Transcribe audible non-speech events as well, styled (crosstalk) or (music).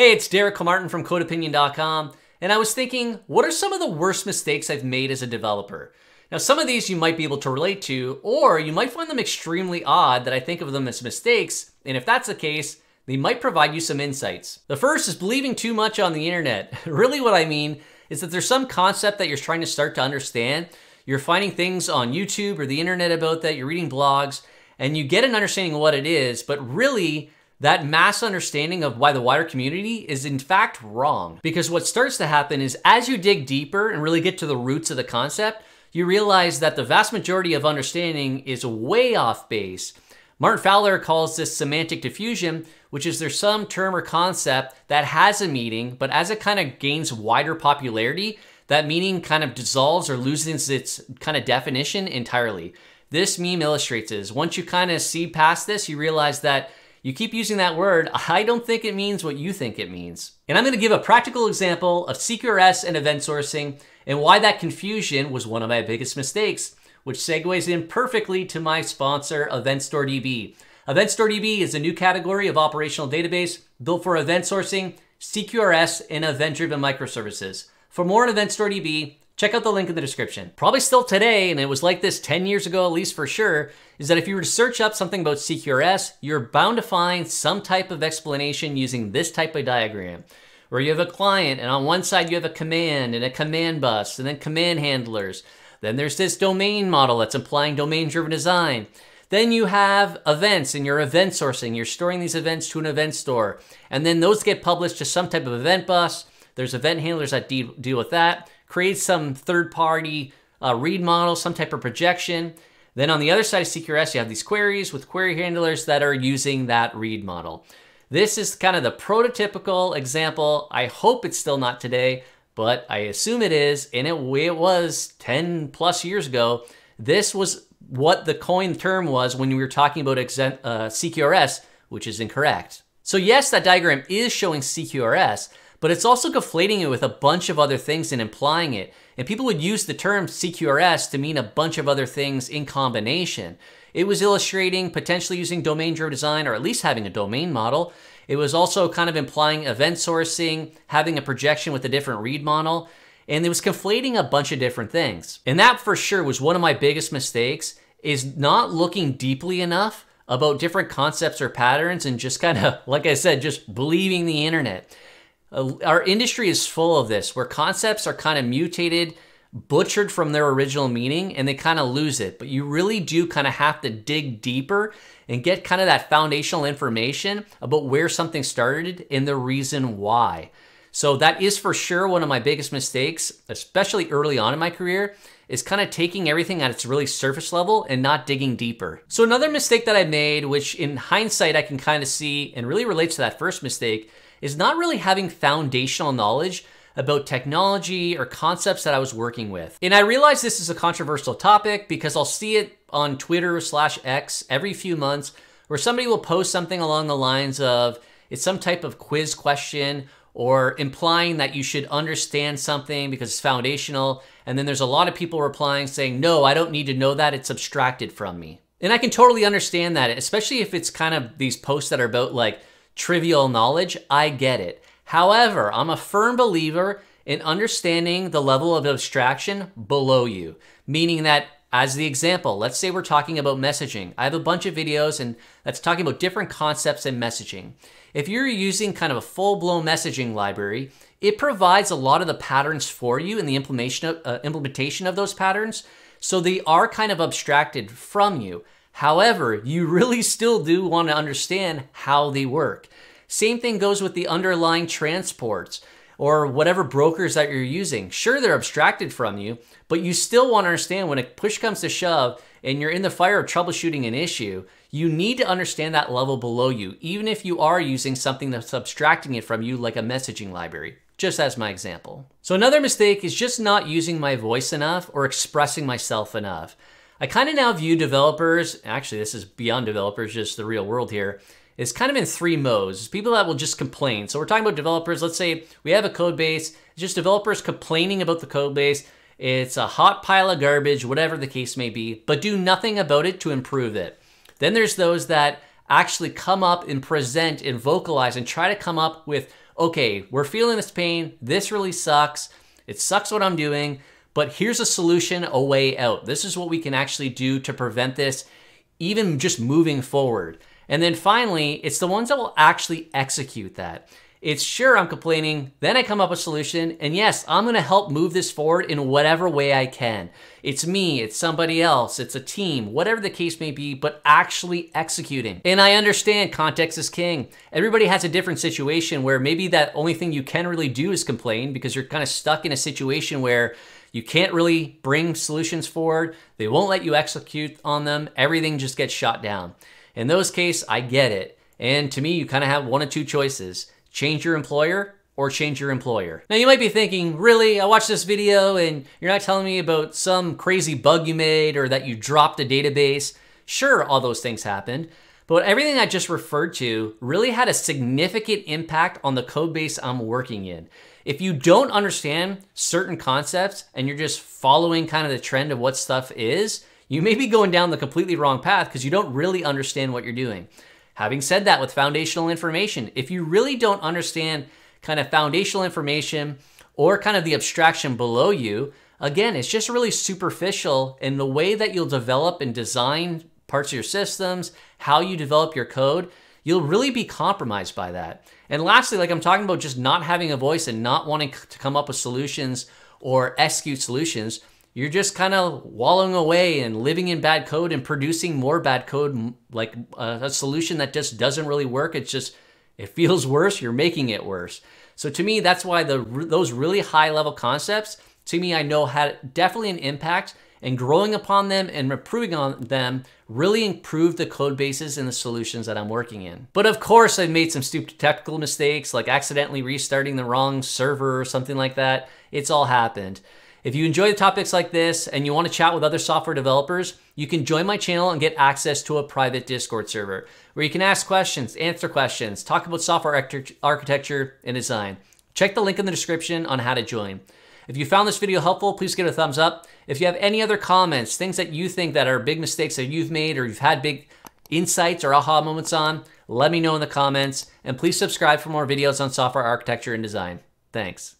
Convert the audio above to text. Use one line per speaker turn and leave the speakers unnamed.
Hey, it's Derek Comartin from CodeOpinion.com, and I was thinking, what are some of the worst mistakes I've made as a developer? Now, some of these you might be able to relate to, or you might find them extremely odd that I think of them as mistakes, and if that's the case, they might provide you some insights. The first is believing too much on the internet. (laughs) really, what I mean is that there's some concept that you're trying to start to understand. You're finding things on YouTube or the internet about that, you're reading blogs, and you get an understanding of what it is, but really, that mass understanding of why the wider community is in fact wrong. Because what starts to happen is as you dig deeper and really get to the roots of the concept, you realize that the vast majority of understanding is way off base. Martin Fowler calls this semantic diffusion, which is there's some term or concept that has a meaning, but as it kind of gains wider popularity, that meaning kind of dissolves or loses its kind of definition entirely. This meme illustrates this. Once you kind of see past this, you realize that you keep using that word, I don't think it means what you think it means. And I'm gonna give a practical example of CQRS and event sourcing and why that confusion was one of my biggest mistakes, which segues in perfectly to my sponsor, EventStoreDB. EventStoreDB is a new category of operational database built for event sourcing, CQRS, and event-driven microservices. For more on EventStoreDB, check out the link in the description. Probably still today, and it was like this 10 years ago at least for sure, is that if you were to search up something about CQRS, you're bound to find some type of explanation using this type of diagram. Where you have a client, and on one side you have a command and a command bus, and then command handlers. Then there's this domain model that's implying domain-driven design. Then you have events and your event sourcing. You're storing these events to an event store. And then those get published to some type of event bus. There's event handlers that de deal with that create some third party uh, read model, some type of projection. Then on the other side of CQRS, you have these queries with query handlers that are using that read model. This is kind of the prototypical example. I hope it's still not today, but I assume it is, and it, it was 10 plus years ago. This was what the coin term was when we were talking about uh, CQRS, which is incorrect. So yes, that diagram is showing CQRS, but it's also conflating it with a bunch of other things and implying it. And people would use the term CQRS to mean a bunch of other things in combination. It was illustrating potentially using domain-driven design or at least having a domain model. It was also kind of implying event sourcing, having a projection with a different read model, and it was conflating a bunch of different things. And that for sure was one of my biggest mistakes is not looking deeply enough about different concepts or patterns and just kind of, (laughs) like I said, just believing the internet. Our industry is full of this, where concepts are kind of mutated, butchered from their original meaning, and they kind of lose it. But you really do kind of have to dig deeper and get kind of that foundational information about where something started and the reason why. So that is for sure one of my biggest mistakes, especially early on in my career, is kind of taking everything at its really surface level and not digging deeper. So another mistake that I made, which in hindsight I can kind of see and really relates to that first mistake, is not really having foundational knowledge about technology or concepts that I was working with. And I realize this is a controversial topic because I'll see it on Twitter slash X every few months where somebody will post something along the lines of it's some type of quiz question or implying that you should understand something because it's foundational. And then there's a lot of people replying saying, no, I don't need to know that. It's abstracted from me. And I can totally understand that, especially if it's kind of these posts that are about like trivial knowledge, I get it. However, I'm a firm believer in understanding the level of abstraction below you, meaning that as the example, let's say we're talking about messaging. I have a bunch of videos and that's talking about different concepts in messaging. If you're using kind of a full-blown messaging library, it provides a lot of the patterns for you in the implementation of, uh, implementation of those patterns. So they are kind of abstracted from you. However, you really still do want to understand how they work. Same thing goes with the underlying transports or whatever brokers that you're using. Sure, they're abstracted from you, but you still want to understand when a push comes to shove and you're in the fire of troubleshooting an issue, you need to understand that level below you, even if you are using something that's abstracting it from you like a messaging library just as my example. So another mistake is just not using my voice enough or expressing myself enough. I kind of now view developers, actually this is beyond developers, just the real world here, is kind of in three modes. People that will just complain. So we're talking about developers, let's say we have a code base, it's just developers complaining about the code base. It's a hot pile of garbage, whatever the case may be, but do nothing about it to improve it. Then there's those that actually come up and present and vocalize and try to come up with okay, we're feeling this pain. This really sucks. It sucks what I'm doing, but here's a solution, a way out. This is what we can actually do to prevent this, even just moving forward. And then finally, it's the ones that will actually execute that. It's sure I'm complaining, then I come up with a solution, and yes, I'm gonna help move this forward in whatever way I can. It's me, it's somebody else, it's a team, whatever the case may be, but actually executing. And I understand context is king. Everybody has a different situation where maybe that only thing you can really do is complain because you're kind of stuck in a situation where you can't really bring solutions forward. They won't let you execute on them. Everything just gets shot down. In those cases, I get it. And to me, you kind of have one of two choices change your employer or change your employer. Now you might be thinking, really, I watched this video and you're not telling me about some crazy bug you made or that you dropped a database. Sure, all those things happened, but everything I just referred to really had a significant impact on the code base I'm working in. If you don't understand certain concepts and you're just following kind of the trend of what stuff is, you may be going down the completely wrong path because you don't really understand what you're doing. Having said that, with foundational information, if you really don't understand kind of foundational information or kind of the abstraction below you, again, it's just really superficial in the way that you'll develop and design parts of your systems, how you develop your code, you'll really be compromised by that. And lastly, like I'm talking about just not having a voice and not wanting to come up with solutions or execute solutions, you're just kind of wallowing away and living in bad code and producing more bad code, like a, a, solution that just doesn't really work. It's just, it feels worse, you're making it worse. So to me, that's why the those really high level concepts, to me, I know had definitely an impact and growing upon them and improving on them really improved the code bases and the solutions that I'm working in. But of course, I've made some stupid technical mistakes like accidentally restarting the wrong server or something like that. It's all happened. If you enjoy the topics like this and you want to chat with other software developers, you can join my channel and get access to a private Discord server where you can ask questions, answer questions, talk about software architecture and design. Check the link in the description on how to join. If you found this video helpful, please give it a thumbs up. If you have any other comments, things that you think that are big mistakes that you've made or you've had big insights or aha moments on, let me know in the comments. And please subscribe for more videos on software architecture and design. Thanks.